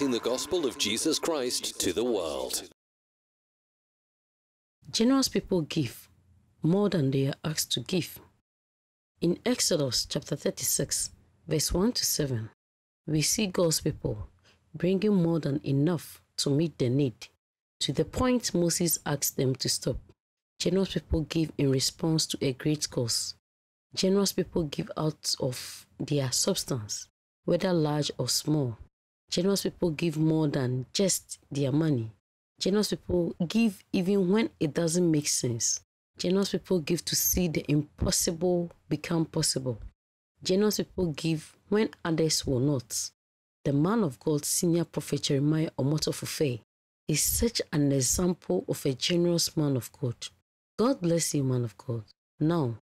celebrating the gospel of Jesus Christ to the world. Generous people give more than they are asked to give. In Exodus chapter 36, verse 1 to 7, we see God's people bringing more than enough to meet their need, to the point Moses asked them to stop. Generous people give in response to a great cause. Generous people give out of their substance, whether large or small. Generous people give more than just their money. Generous people give even when it doesn't make sense. Generous people give to see the impossible become possible. Generous people give when others will not. The man of God, senior prophet Jeremiah Omoto Fufeyin, is such an example of a generous man of God. God bless you, man of God. Now,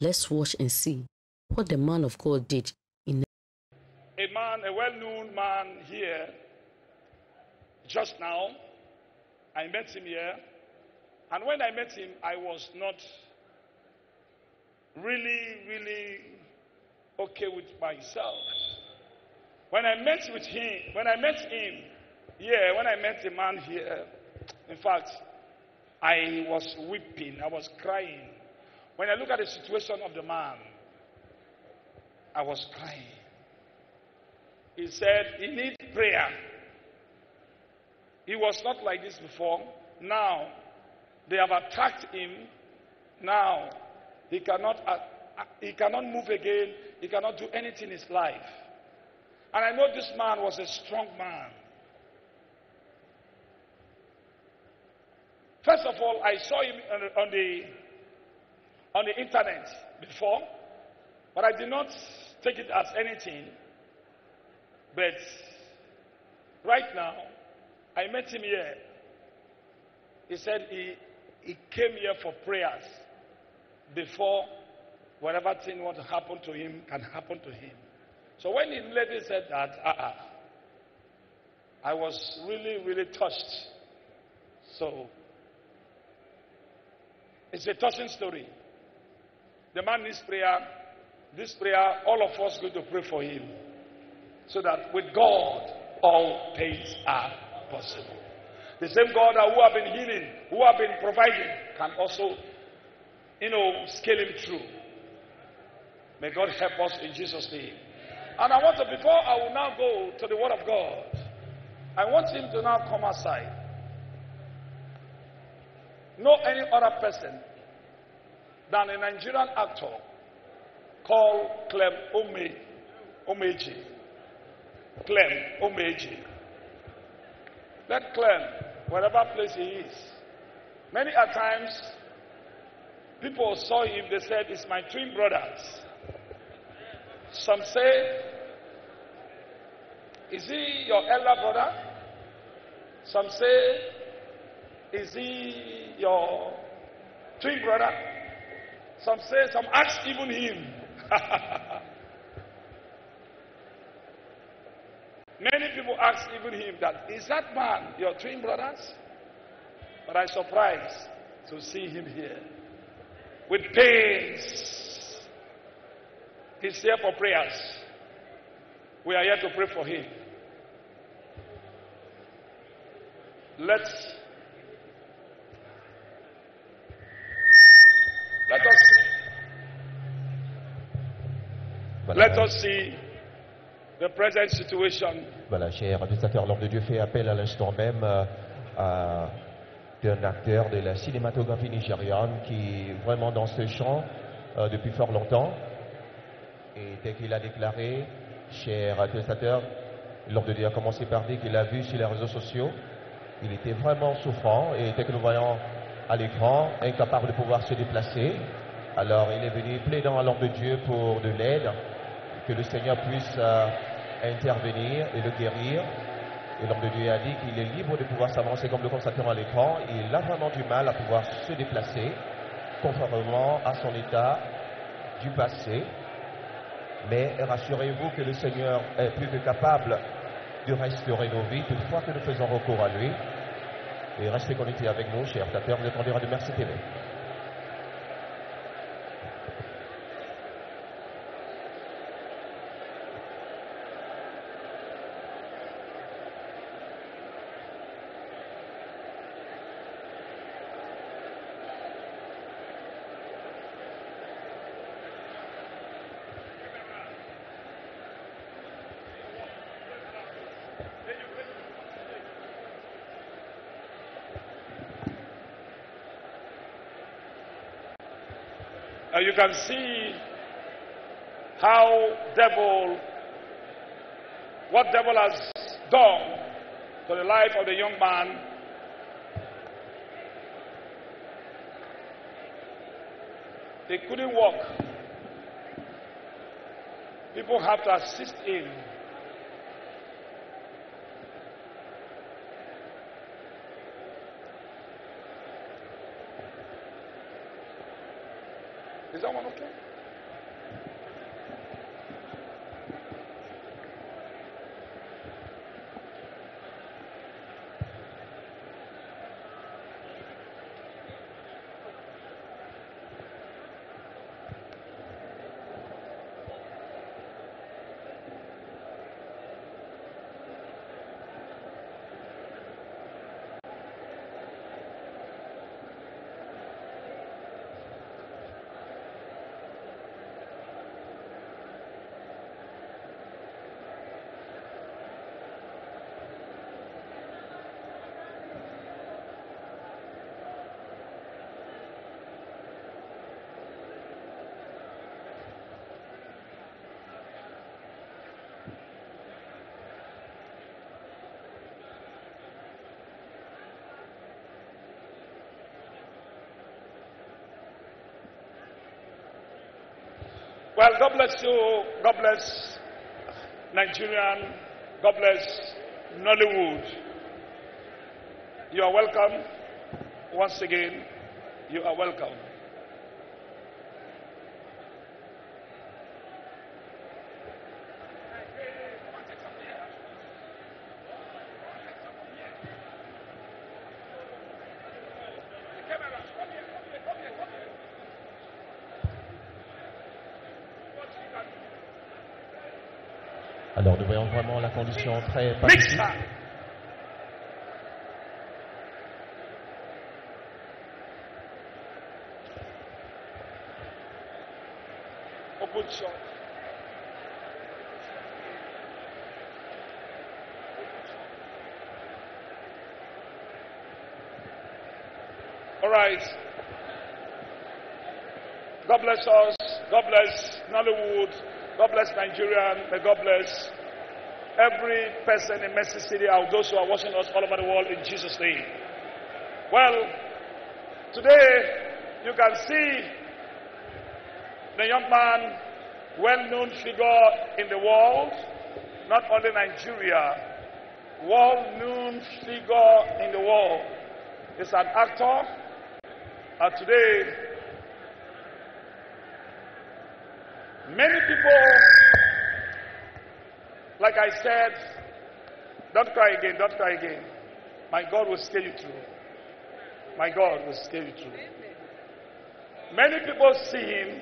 let's watch and see what the man of God did man, a well known man here, just now. I met him here. And when I met him, I was not really, really okay with myself. When I met with him, when I met him, yeah, when I met the man here, in fact, I was weeping, I was crying. When I look at the situation of the man, I was crying. He said he needs prayer. He was not like this before. Now, they have attacked him. Now, he cannot, uh, uh, he cannot move again. He cannot do anything in his life. And I know this man was a strong man. First of all, I saw him on the, on the internet before, but I did not take it as anything. But right now, I met him here. He said he, he came here for prayers before whatever thing want to happen to him can happen to him. So when the lady said that, uh-uh, I was really, really touched. So it's a touching story. The man needs prayer. This prayer, all of us going to pray for him. So that with God, all things are possible. The same God that who have been healing, who have been providing, can also, you know, scale him through. May God help us in Jesus' name. And I want to, before I will now go to the Word of God, I want him to now come aside. No any other person than a Nigerian actor called Clem Ome, Ohameze. Clem Ohameze. Let Clem, whatever place he is, many a times people saw him, they said, It's my twin brothers. Some say, Is he your elder brother? Some say, Is he your twin brother? Some say, some ask even him. Many people ask even him that, is that man your twin brothers? But I surprised to see him here with pains. He's here for prayers. We are here to pray for him. Let's let us let us see the present situation. Voilà, cher administrateur, l'homme de Dieu fait appel à l'instant même euh, à un acteur de la cinématographie nigériane qui est vraiment dans ce champ euh, depuis fort longtemps. Et dès qu'il a déclaré, cher administrateur, l'homme de Dieu a commencé par dire qu'il a vu sur les réseaux sociaux, il était vraiment souffrant et dès que nous voyons à l'écran, incapable de pouvoir se déplacer, alors il est venu plaidant à l'homme de Dieu pour de l'aide, que le Seigneur puisse euh, intervenir et le guérir. Et l'homme de Dieu a dit qu'il est libre de pouvoir s'avancer comme le constaterons à l'écran. Il a vraiment du mal à pouvoir se déplacer, conformément à son état du passé. Mais rassurez-vous que le Seigneur est plus que capable de restaurer nos vies, toutefois que nous faisons recours à lui. Et restez connectés avec nous, chers tateurs, vous êtes en de Merci TV. Can see how devil, what devil has done to the life of the young man. He couldn't walk. People have to assist him. Is that one okay? Well, God bless you. God bless Nigerian. God bless Nollywood. You are welcome. Once again, you are welcome. Condition très pacifique. All right. God bless us. God bless Nollywood. God bless Nigeria. May God bless every person in Mercy City and those who are watching us all over the world in Jesus' name. Well, today you can see the young man, well known figure in the world, not only Nigeria, world known figure in the world. He's an actor. And today, many people like I said, don't cry again, don't cry again. My God will scale you through. My God will scale you through. Many people see him,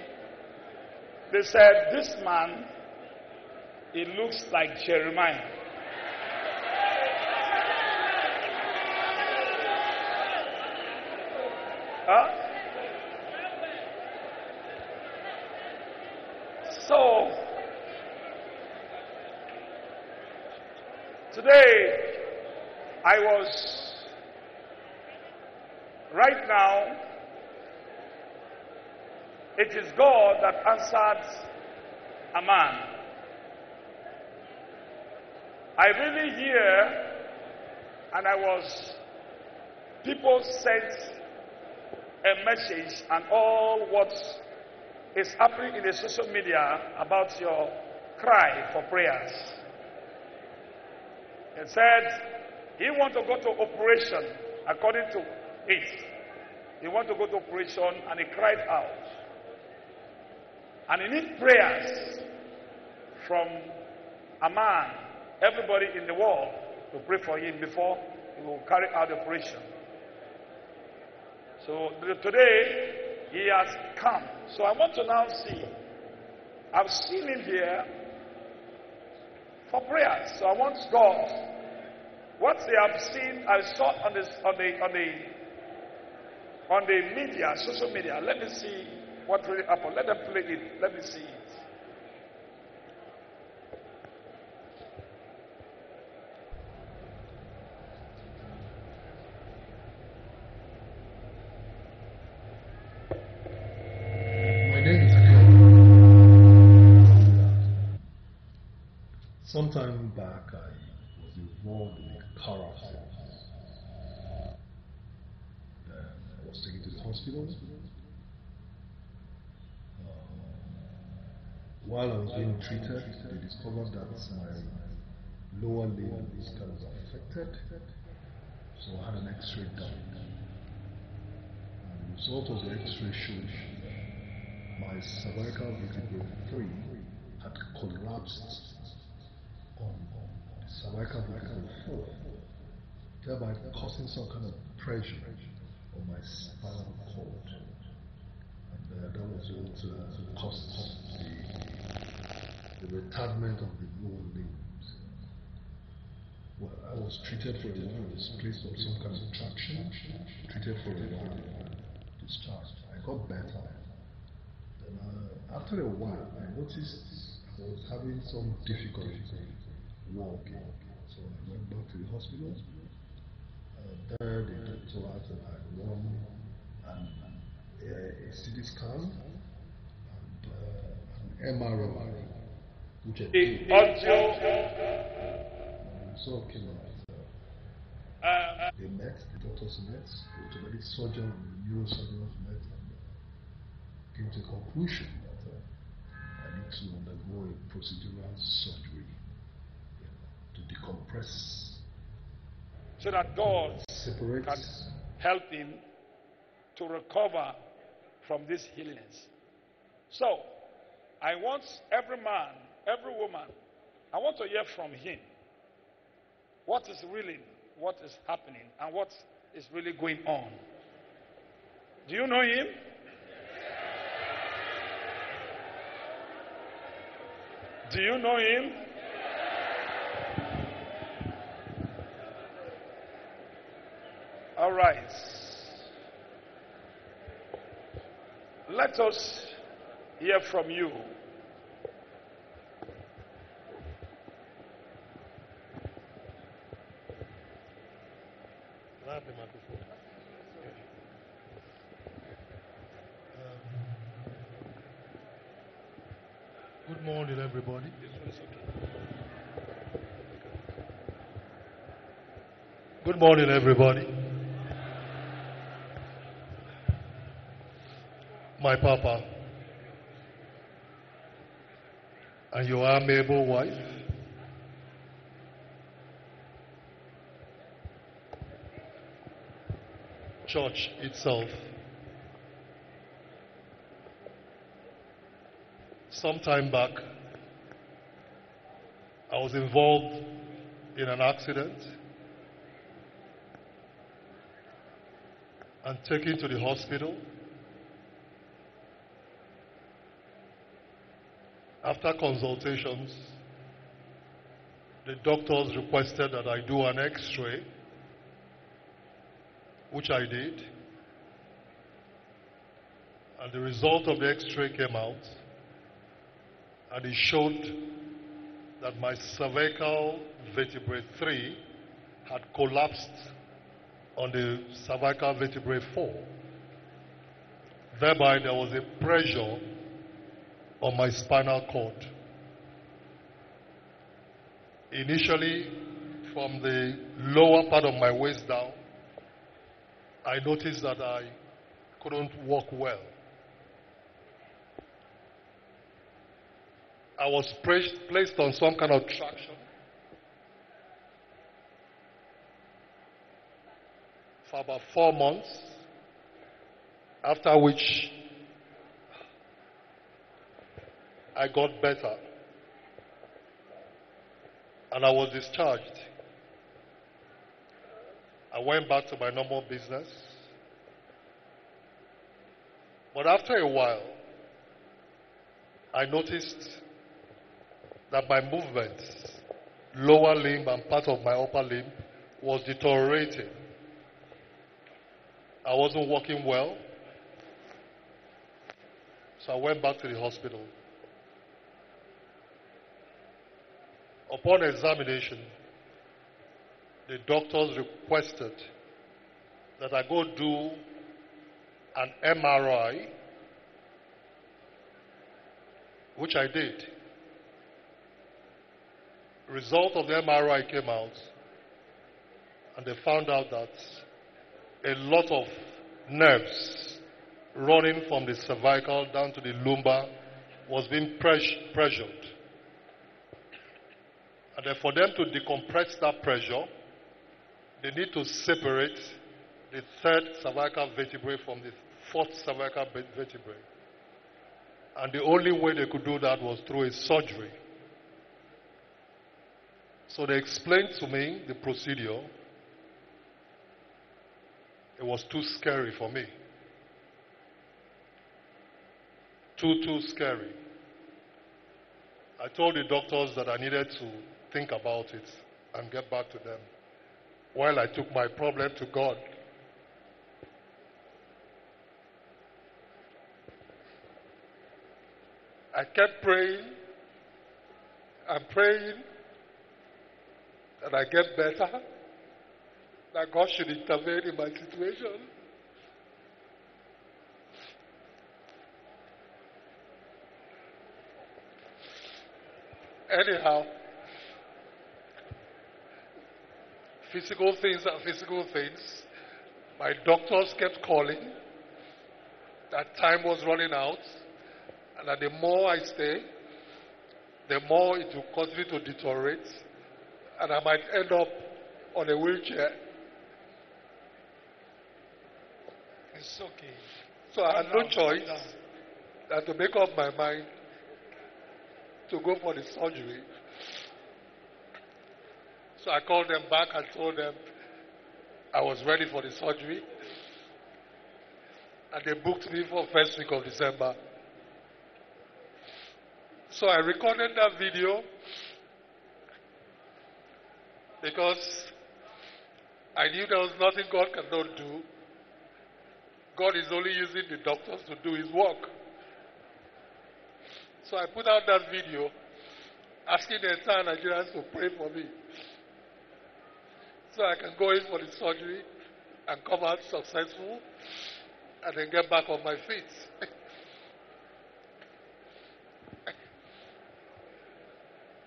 they said, This man, he looks like Jeremiah. Huh? So, Today, I was, right now, it is God that answered a man. I really hear, and I was, people sent a message and all what is happening in the social media about your cry for prayers. He said he want to go to operation according to it. He want to go to operation and he cried out. And he need prayers from a man, everybody in the world to pray for him before he will carry out the operation. So today he has come. So I want to now see. I've seen him here for prayers. So I want God. What they have seen, I saw on the on the on the on the media, social media. Let me see what really happened. Let them play it. Let me see it. When name is Claude. Sometime back, I was involved in a car accident. Then I was taken to the hospital. Uh, while I was being treated, they discovered that my lower limb is kind of affected. So I had an x-ray done. And the result of the x-ray showed my cervical vertebrae 3 had collapsed on cervical vertebrae 4, thereby causing some kind of pressure on my spinal cord. And uh, that was uh, caused the, the retardment of the lower limbs. Well, I was treated for a while, I was placed on some kind of traction, treated for a while, discharged. I got better. Then, uh, after a while, I noticed I was having some difficulty walking. So I went back to the hospital. Uh, there, the doctor had I run an, a, a CT scan and uh, an MRI, which I did. The audio. So came out. Uh, Uh, they met, the doctors met, the orthopedic surgeon and the neurosurgeons met and uh, came to a conclusion that uh, I need to undergo a procedural surgery you know, to decompress, so that God separate. can help him to recover from this illness. So, I want every man, every woman, I want to hear from him what is really, what is happening, and what is really going on. Do you know him? Do you know him? All right. Let us hear from you. Good morning, everybody. Good morning, everybody. My papa and your amiable wife. church itself. Some time back, I was involved in an accident and taken to the hospital. After consultations, the doctors requested that I do an x ray which I did. And the result of the x ray came out, and it showed that my cervical vertebrae 3 had collapsed on the cervical vertebrae 4. Thereby, there was a pressure on my spinal cord. Initially, from the lower part of my waist down, I noticed that I couldn't walk well. I was placed, on some kind of traction for about four months, after which I got better and I was discharged. I went back to my normal business. But after a while, I noticed that my movements, lower limb and part of my upper limb, was deteriorating. I wasn't walking well. So I went back to the hospital. Upon examination, the doctors requested that I go do an MRI which I did. Result of the MRI came out, and they found out that a lot of nerves running from the cervical down to the lumbar was being pres- pressured. And then for them to decompress that pressure, they need to separate the third cervical vertebrae from the fourth cervical vertebrae. And the only way they could do that was through a surgery. So they explained to me the procedure. It was too scary for me. Too, too scary. I told the doctors that I needed to think about it and get back to them while I took my problem to God. I kept praying and praying that I get better, that God should intervene in my situation. Anyhow, physical things are physical things. My doctors kept calling. That time was running out. And that the more I stay, the more it will continue to deteriorate. And I might end up on a wheelchair. It's okay. So I had no choice than to make up my mind to go for the surgery. So I called them back and told them I was ready for the surgery. And they booked me for first week of December. So I recorded that video because I knew there was nothing God cannot do. God is only using the doctors to do his work. So I put out that video asking the entire Nigerians to pray for me. So I can go in for the surgery and come out successful and then get back on my feet.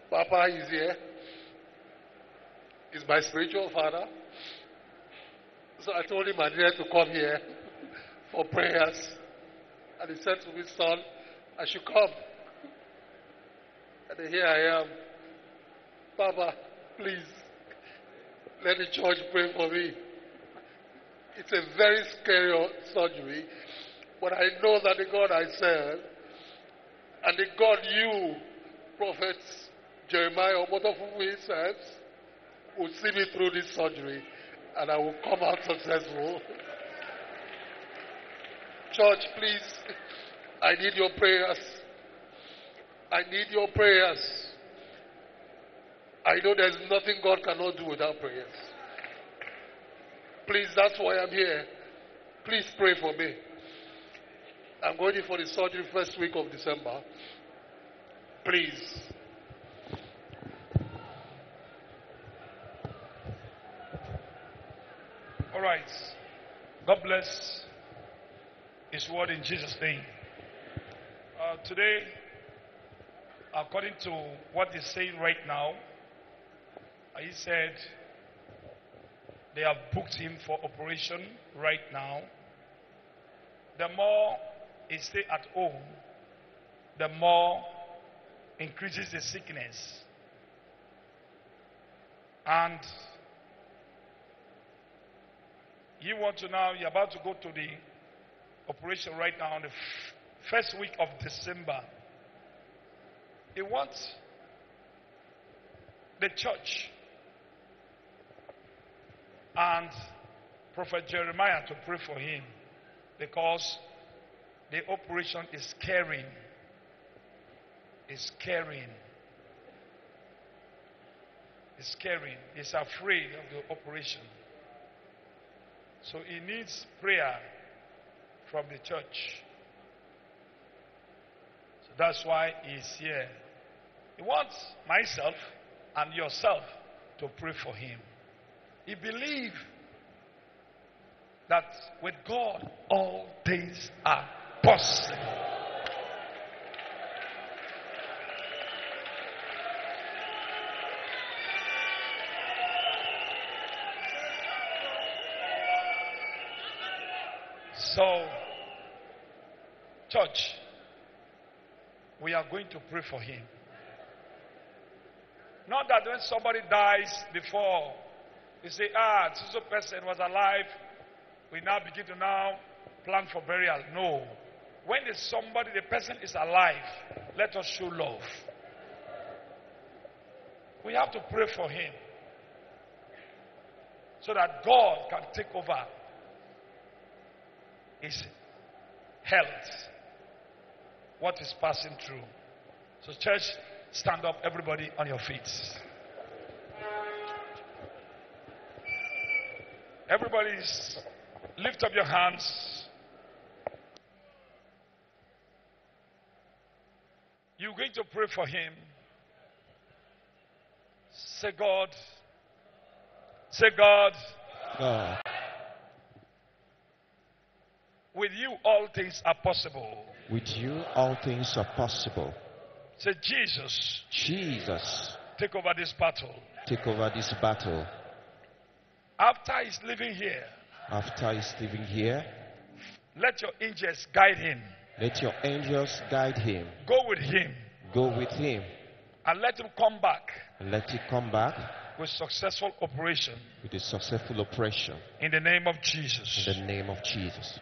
Papa is here. He's my spiritual father. So I told him I needed to come here for prayers. And he said to me, son, I should come. And here I am. Papa, please, let the church pray for me. It's a very scary surgery, but I know that the God I serve and the God you, prophets Jeremiah both of whom he says, will see me through this surgery and I will come out successful. Church, please, I need your prayers. I need your prayers. I know there's nothing God cannot do without prayers. Please, that's why I'm here. Please pray for me. I'm going in for the surgery first week of December. Please. All right. God bless His word in Jesus' name. Uh, today, according to what he's saying right now, he said they have booked him for operation right now. The more he stay at home, the more increases the sickness. And you want to now, you're about to go to the operation right now on the first week of December. He wants the church and Prophet Jeremiah to pray for him because the operation is caring. Is caring. Is caring. He's afraid of the operation. So he needs prayer from the church. So that's why he's here. He wants myself and yourself to pray for him. He believed that with God all things are possible. So, church, we are going to pray for him. Not that when somebody dies before you say, ah, this person was alive, we now begin to now plan for burial. No. When somebody, the person is alive, let us show love. We have to pray for him so that God can take over his health, what is passing through. So, church, stand up, everybody on your feet. Everybody, lift up your hands. You're going to pray for him. Say, God. Say, God. God. With you, all things are possible. With you, all things are possible. Say, Jesus, Jesus, take over this battle. take over this battle. After he's living here, After he's leaving here, let your angels guide him. let your angels guide him. Go with him Go with him and let him come back and let him come back with successful operation with a successful operation in the name of Jesus. in the name of Jesus.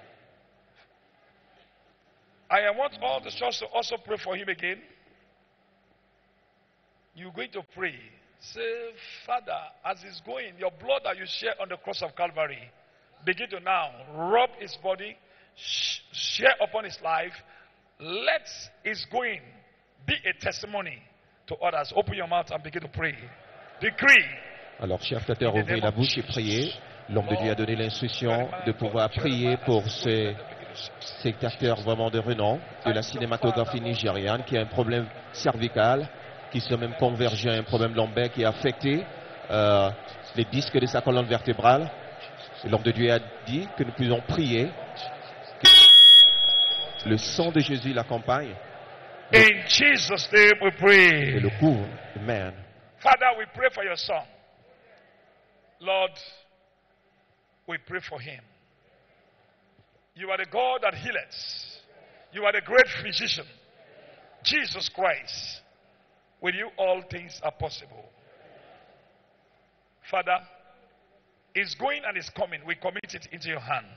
I want all the church to also pray for him again. You're going to pray. Say, Father, as he's going, your blood that you shed on the cross of Calvary, begin to now rub his body, sh- share upon his life. Let his going be a testimony to others. Open your mouth and begin to pray. Decree. Alors, chers frères, ouvrez la bouche et priez. L'homme de Dieu a donné l'instruction de pouvoir prier pour ce, cet acteur vraiment de renom de la cinématographie nigériane qui a un problème cervical, qui s'est même convergé à un problème lombaire qui a affecté euh, les disques de sa colonne vertébrale. Et L'homme de Dieu a dit que nous pouvons prier, que le sang de Jésus l'accompagne In Jesus' name we et pray. le couvre. Amen. Father, we pray for your son. Lord, we pray for him. You are the God that healeth. You are the great physician. Jesus Christ. With you, all things are possible. Father, is going and is coming. We commit it into your hand.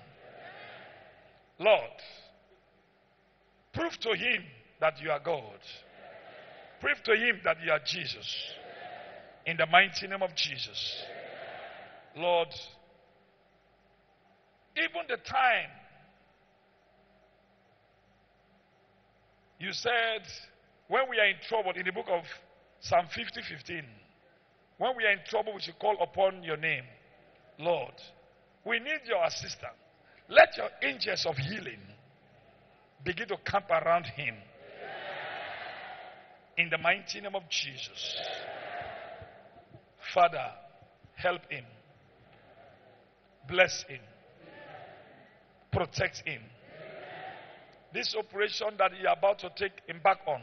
Lord, prove to him that you are God. Prove to him that you are Jesus. In the mighty name of Jesus. Lord, even the time you said when we are in trouble in the book of Psalm 50 15, when we are in trouble, we should call upon your name. Lord, we need your assistance. Let your angels of healing begin to camp around him. In the mighty name of Jesus. Father, help him. Bless him. Protect him. This operation that you are about to take him back on.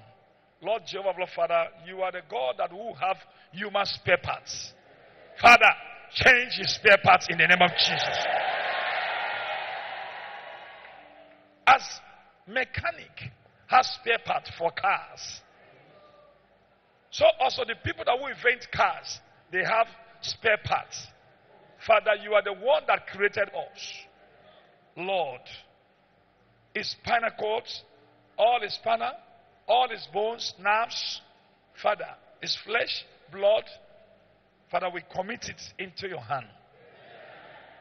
Lord Jehovah, Lord Father, you are the God that will have human spare parts. Father, change his spare parts in the name of Jesus. As mechanic has spare parts for cars, so also the people that will invent cars, they have spare parts. Father, you are the one that created us. Lord, his spinal cords, all his spinal, all his bones, nerves, Father, his flesh, blood, Father, we commit it into your hand.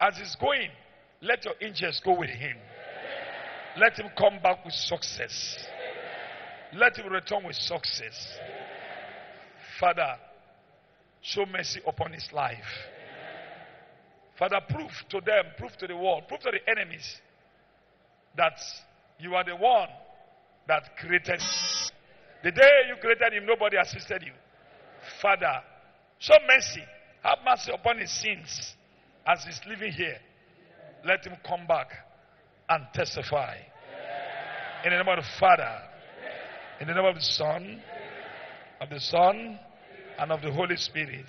As he's going, let your angels go with him. Let him come back with success. Let him return with success. Father, show mercy upon his life. Father, prove to them, prove to the world, prove to the enemies that you are the one that created. The day you created him, nobody assisted you. Father, show mercy. Have mercy upon his sins as he's living here. Let him come back and testify. In the name of the Father, in the name of the Son, of the Son, and of the Holy Spirit.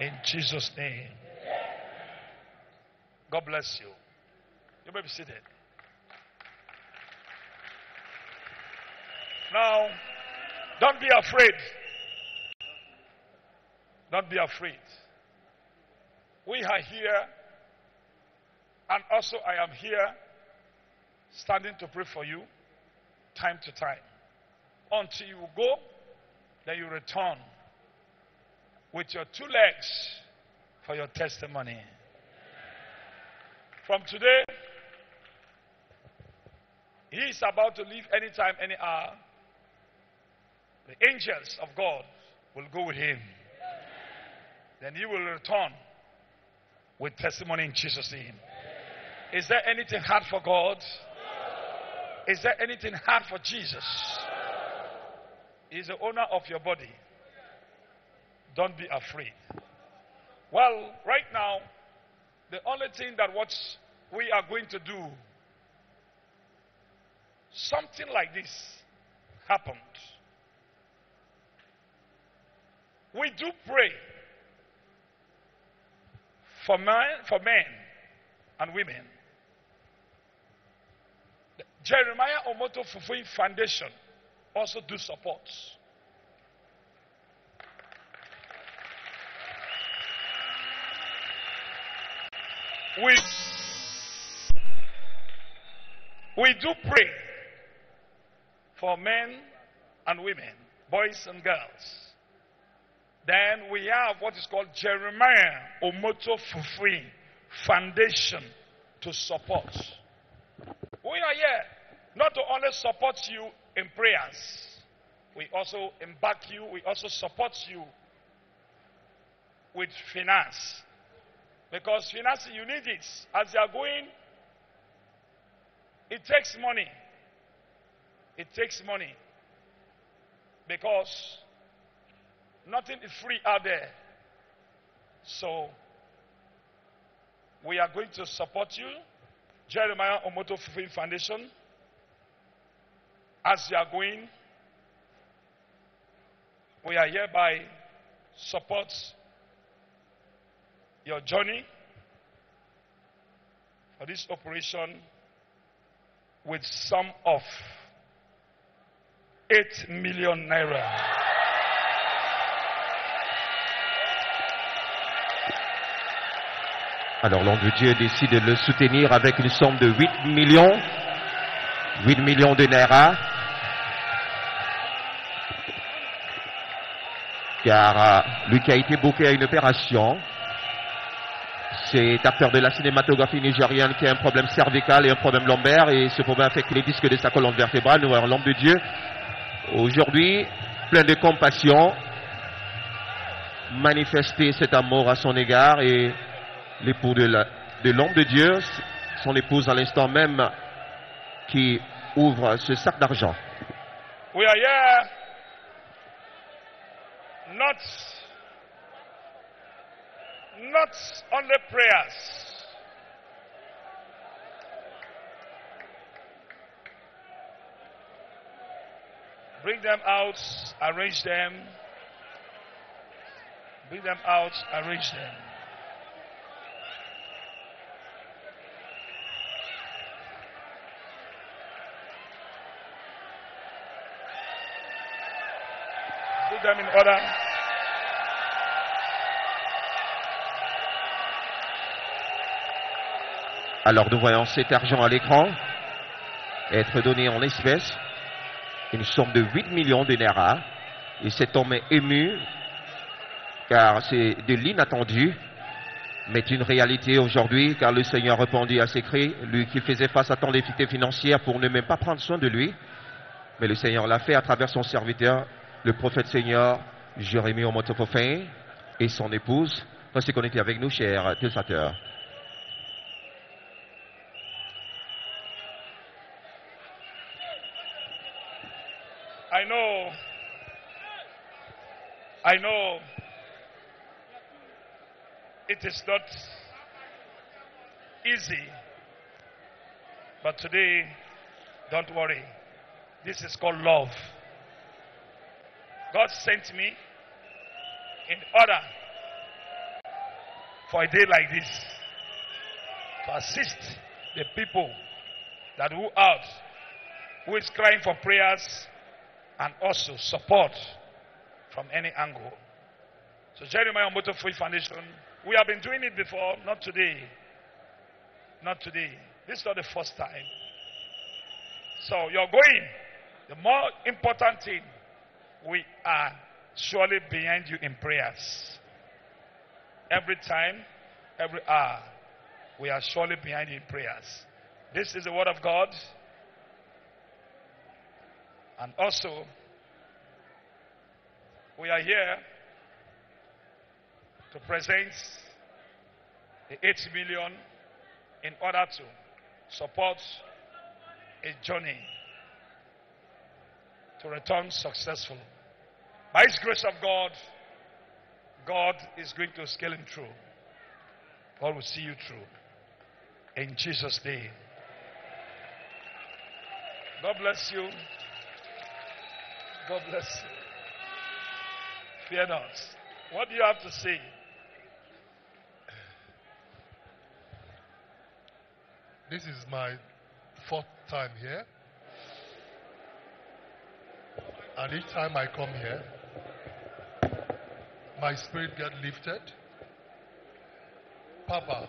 In Jesus' name. God bless you. You may be seated. Now, don't be afraid. Don't be afraid. We are here, and also I am here standing to pray for you time to time. Until you go, then you return with your two legs for your testimony. From today, he is about to leave anytime, any hour. The angels of God will go with him. Then he will return with testimony in Jesus' name. Is there anything hard for God? Is there anything hard for Jesus? He's the owner of your body. Don't be afraid. Well, right now, the only thing that what we are going to do, something like this happened. We do pray for men, for men and women. The Jeremiah Omoto Foundation also do support. We, we do pray for men and women, boys and girls. Then we have what is called Jeremiah Omoto Fufeyin Foundation to support. We are here not to only support you in prayers, we also embark you, we also support you with finance. Because finance, you need it. As you are going, it takes money. It takes money. Because nothing is free out there. So, we are going to support you, Jeremiah Omoto Fufeyin Foundation, as you are going. We are hereby support your journey for this operation with sum of 8 million naira. Alors l'homme de Dieu décide de le soutenir avec une somme de 8 millions, 8 millions de naira. Car euh, lui qui a été bouqué à une opération, c'est acteur de la cinématographie nigériane qui a un problème cervical et un problème lombaire et ce problème affecte les disques de sa colonne vertébrale. Nous l'homme de Dieu aujourd'hui plein de compassion manifester cet amour à son égard et l'époux de la- de l'homme de Dieu, son épouse à l'instant même qui ouvre ce sac d'argent. We are here not not only prayers. Bring them out, arrange them. Bring them out, arrange them. Alors nous voyons cet argent à l'écran. Être donné en espèces, une somme de 8 millions de naira. Et cet homme est ému car c'est de l'inattendu, mais une réalité aujourd'hui car le Seigneur répondit à ses cris, lui qui faisait face à tant de difficultés financières pour ne même pas prendre soin de lui. Mais le Seigneur l'a fait à travers son serviteur, le prophète Seigneur Jérémie Omotofofin et son épouse. Restez connectés avec nous, chers téléspectateurs. I know. I know. It is not easy. But today, don't worry. This is called love. God sent me in order for a day like this to assist the people that who out, who is crying for prayers, and also support from any angle. So Jeremiah Omoto Fufeyin Foundation, we have been doing it before, not today. Not today. This is not the first time. So you're going. The more important thing, we are surely behind you in prayers. Every time, every hour, we are surely behind you in prayers. This is the word of God. And also, we are here to present the 8 million in order to support a journey to return successful. By His grace of God, God is going to scale him through. God will see you through. In Jesus' name. God bless you. God bless you. Fear not. What do you have to say? This is my fourth time here. And each time I come here, my spirit get lifted. Papa,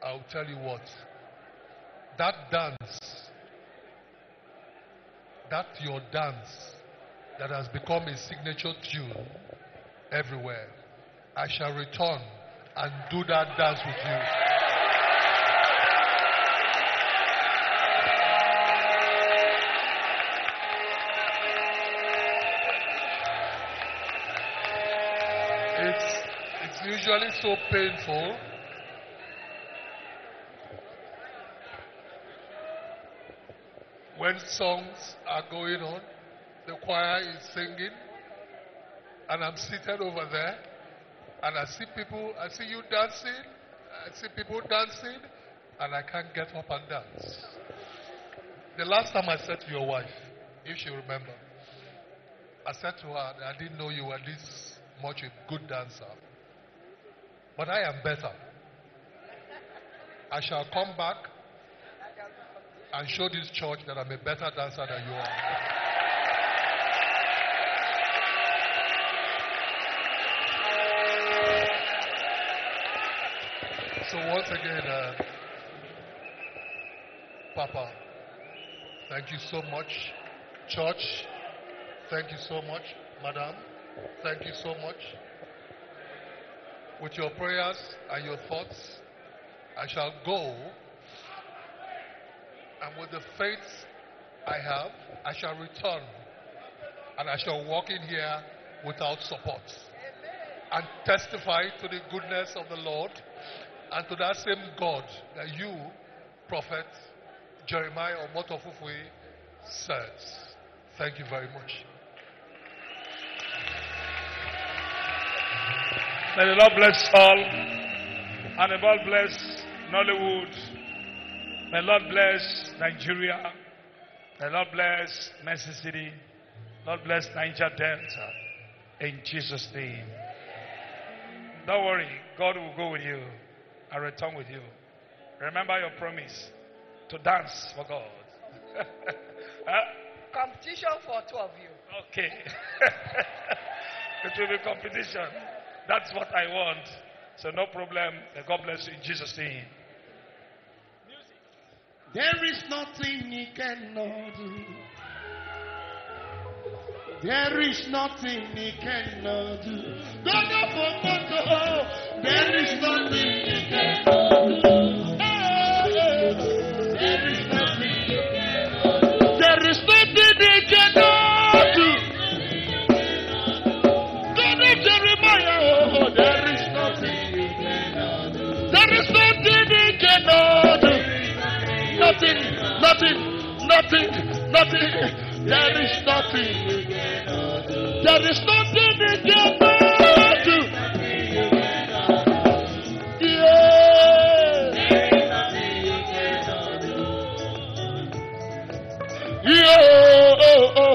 I'll tell you what. That dance, that your dance that has become a signature tune everywhere, I shall return and do that dance with you. Usually so painful. When songs are going on, the choir is singing, and I'm seated over there, and I see people, I see you dancing, I see people dancing, and I can't get up and dance. The last time I said to your wife, if she remember, I said to her I didn't know you were this much a good dancer. But I am better. I shall come back and show this church that I'm a better dancer than you are. So once again, uh, Papa, thank you so much. Church, thank you so much. Madam, thank you so much. With your prayers and your thoughts, I shall go. And with the faith I have, I shall return. And I shall walk in here without support. And testify to the goodness of the Lord and to that same God that you, Prophet Jeremiah Omoto Fufeyin, says. Thank you very much. May the Lord bless all. And the Lord bless Nollywood. May the Lord bless Nigeria. May the Lord bless Mercy City. Lord bless Niger Delta. In Jesus' name. Don't worry, God will go with you and return with you. Remember your promise to dance for God. Huh? Competition for two of you. Okay. it will be competition. That's what I want. So no problem. God bless you in Jesus' name. There is nothing he cannot do. There is nothing he cannot do. There is nothing he cannot do. Nothing, nothing, nothing, nothing. There is nothing. There is nothing he cannot do. Yeah. Yeah. Oh, oh.